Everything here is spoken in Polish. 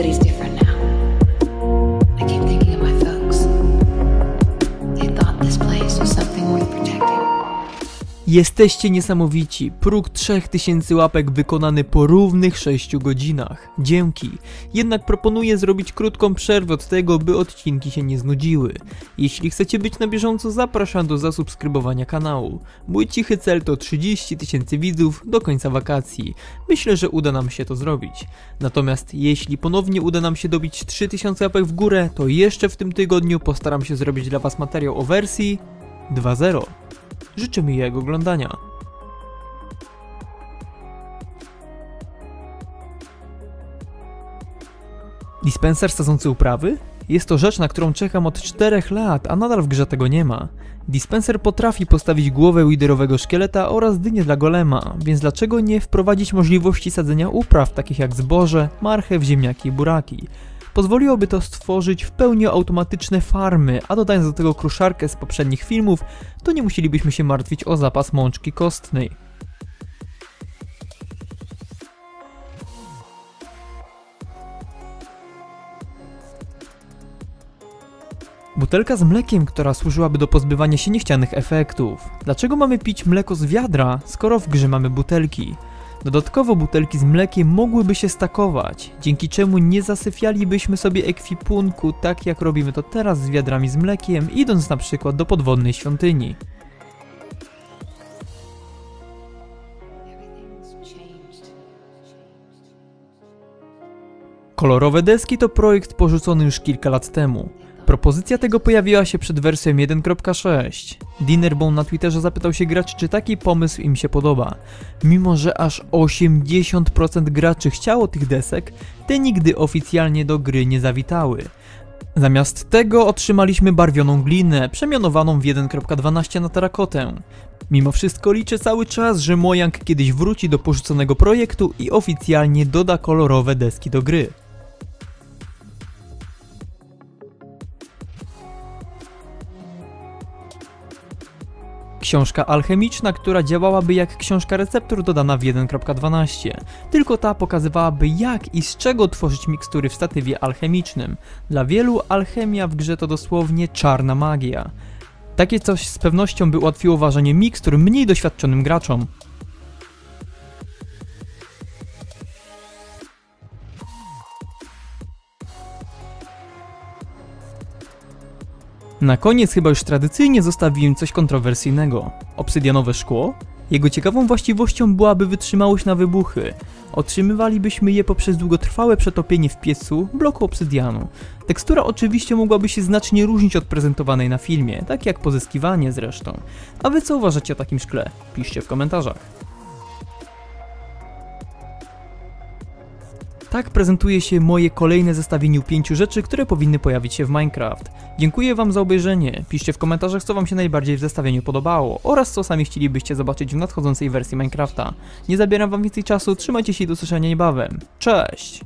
city's different. Jesteście niesamowici. Próg 3000 łapek wykonany po równych 6 godzinach. Dzięki. Jednak proponuję zrobić krótką przerwę od tego, by odcinki się nie znudziły. Jeśli chcecie być na bieżąco, zapraszam do zasubskrybowania kanału. Mój cichy cel to 30 tysięcy widzów do końca wakacji. Myślę, że uda nam się to zrobić. Natomiast jeśli ponownie uda nam się dobić 3000 łapek w górę, to jeszcze w tym tygodniu postaram się zrobić dla was materiał o wersji 2.0. Życzę miłego oglądania. Dispenser sadzący uprawy? Jest to rzecz, na którą czekam od 4 lat, a nadal w grze tego nie ma. Dispenser potrafi postawić głowę liderowego szkieleta oraz dynię dla golema, więc dlaczego nie wprowadzić możliwości sadzenia upraw takich jak zboże, marchew, ziemniaki i buraki? Pozwoliłoby to stworzyć w pełni automatyczne farmy, a dodając do tego kruszarkę z poprzednich filmów, to nie musielibyśmy się martwić o zapas mączki kostnej. Butelka z mlekiem, która służyłaby do pozbywania się niechcianych efektów. Dlaczego mamy pić mleko z wiadra, skoro w grze mamy butelki? Dodatkowo butelki z mlekiem mogłyby się stakować, dzięki czemu nie zasyfialibyśmy sobie ekwipunku tak jak robimy to teraz z wiadrami z mlekiem, idąc na przykład do podwodnej świątyni. Kolorowe deski to projekt porzucony już kilka lat temu. Propozycja tego pojawiła się przed wersją 1.6. Dinnerbone na Twitterze zapytał się graczy, czy taki pomysł im się podoba. Mimo, że aż 80% graczy chciało tych desek, te nigdy oficjalnie do gry nie zawitały. Zamiast tego otrzymaliśmy barwioną glinę, przemianowaną w 1.12 na terakotę. Mimo wszystko liczę cały czas, że Mojang kiedyś wróci do porzuconego projektu i oficjalnie doda kolorowe deski do gry. Książka alchemiczna, która działałaby jak książka receptur dodana w 1.12. Tylko ta pokazywałaby jak i z czego tworzyć mikstury w statywie alchemicznym. Dla wielu alchemia w grze to dosłownie czarna magia. Takie coś z pewnością by ułatwiło ważenie mikstur mniej doświadczonym graczom. Na koniec chyba już tradycyjnie zostawiłem coś kontrowersyjnego. Obsydianowe szkło? Jego ciekawą właściwością byłaby wytrzymałość na wybuchy. Otrzymywalibyśmy je poprzez długotrwałe przetopienie w piecu bloku obsydianu. Tekstura oczywiście mogłaby się znacznie różnić od prezentowanej na filmie, tak jak pozyskiwanie zresztą. A wy co uważacie o takim szkle? Piszcie w komentarzach. Tak prezentuje się moje kolejne zestawienie pięciu rzeczy, które powinny pojawić się w Minecraft. Dziękuję wam za obejrzenie, piszcie w komentarzach co wam się najbardziej w zestawieniu podobało oraz co sami chcielibyście zobaczyć w nadchodzącej wersji Minecrafta. Nie zabieram wam więcej czasu, trzymajcie się i do usłyszenia niebawem. Cześć!